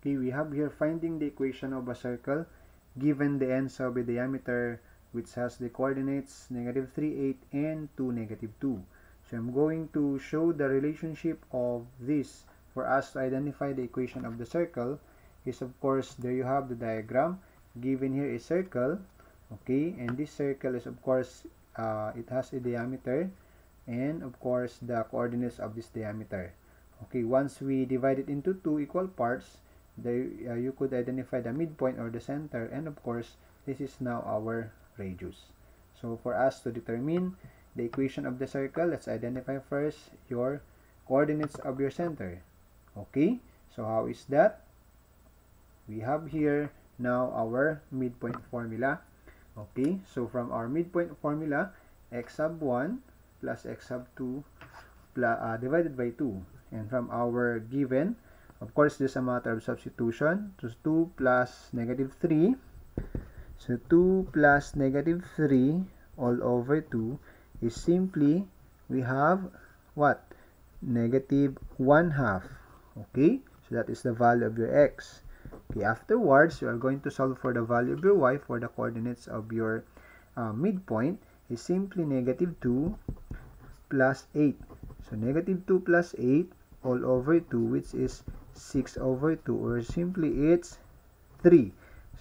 Okay, we have here finding the equation of a circle given the ends of a diameter which has the coordinates negative 3, 8 and 2, negative 2. So I'm going to show the relationship of this. For us to identify the equation of the circle is of course there you have the diagram. Given here a circle okay and this circle is of course uh, it has a diameter and of course the coordinates of this diameter. Okay once we divide it into two equal parts uh, you could identify the midpoint or the center and of course this is now our radius. So for us to determine the equation of the circle let's identify first your coordinates of your center. Okay so how is that? We have here now our midpoint formula. Okay so from our midpoint formula x sub 1 plus x sub 2 plus, uh, divided by 2 and from our given of course this is a matter of substitution. So 2 plus negative 3 so 2 plus negative 3 all over 2 is simply we have what? Negative 1 half. Okay? So that is the value of your x. Okay afterwards you are going to solve for the value of your y for the coordinates of your uh, midpoint is simply negative 2 plus 8 so negative 2 plus 8 all over 2 which is 6 over 2 or simply it's 3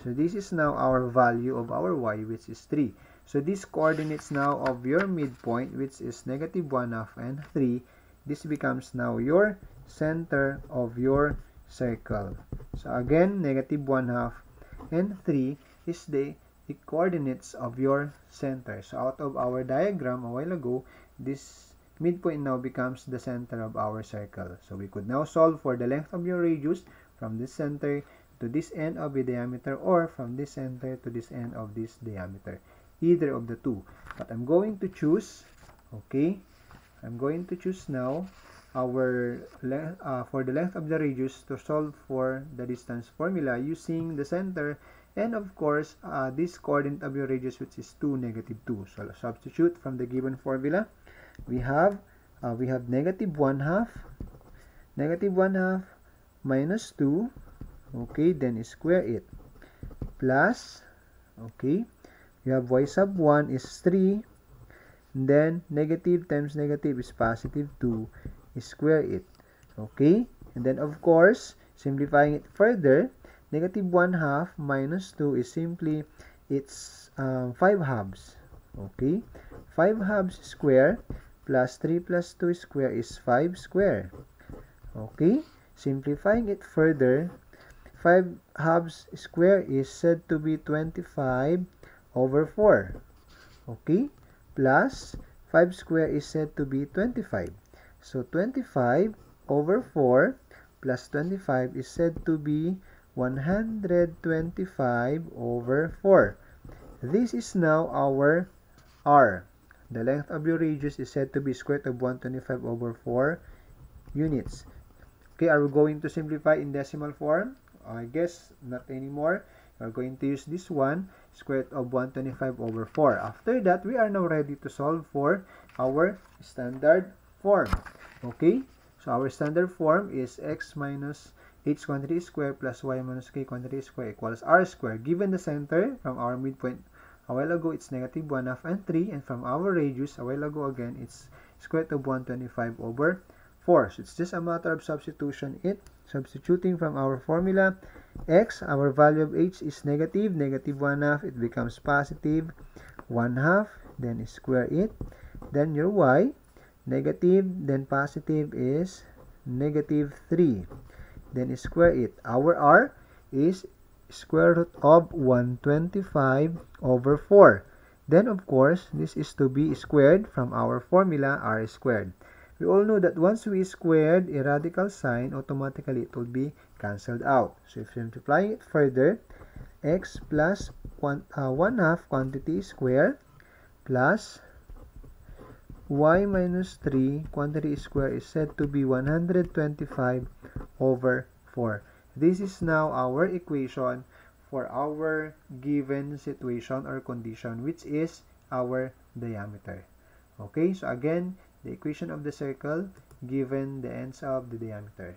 so this is now our value of our y which is 3 so these coordinates now of your midpoint which is negative 1 half and 3 this becomes now your center of your circle. So again, negative 1 half and 3 is the, the coordinates of your center. So out of our diagram a while ago, this midpoint now becomes the center of our circle. So we could now solve for the length of your radius from this center to this end of the diameter or from this center to this end of this diameter. Either of the two. But I'm going to choose, okay, I'm going to choose now our uh, for the length of the radius to solve for the distance formula using the center and of course uh, this coordinate of your radius which is 2 negative 2 so I'll substitute from the given formula we have uh, we have negative 1 half negative 1 half minus 2 okay then square it plus okay you have y sub 1 is 3 then negative times negative is positive 2 square it. Okay? And then, of course, simplifying it further, negative 1 half minus 2 is simply, it's um, 5 halves. Okay? 5 halves square plus 3 plus 2 square is 5 square. Okay? Simplifying it further, 5 halves square is said to be 25 over 4. Okay? Plus, 5 square is said to be 25. So 25 over 4 plus 25 is said to be 125 over 4. This is now our R. The length of your radius is said to be square root of 125 over 4 units. Okay, are we going to simplify in decimal form? I guess not anymore. We're going to use this one, square root of 125 over 4. After that, we are now ready to solve for our standard form. Okay? So our standard form is x minus h quantity square plus y minus k quantity square equals r square. Given the center from our midpoint a while ago, it's negative 1 half and 3. And from our radius, a while ago again, it's square root of 125 over 4. So it's just a matter of substitution it. Substituting from our formula, x, our value of h is negative, negative 1 half, it becomes positive 1 half, then square it. Then your y, negative then positive is negative 3 then square it our r is square root of 125 over 4 then of course this is to be squared from our formula r squared. We all know that once we squared a radical sign automatically it will be cancelled out. So if you multiply it further x plus one, uh, 1 half quantity square plus y minus 3 quantity square is said to be 125 over 4. This is now our equation for our given situation or condition which is our diameter. Okay, so again, the equation of the circle given the ends of the diameter.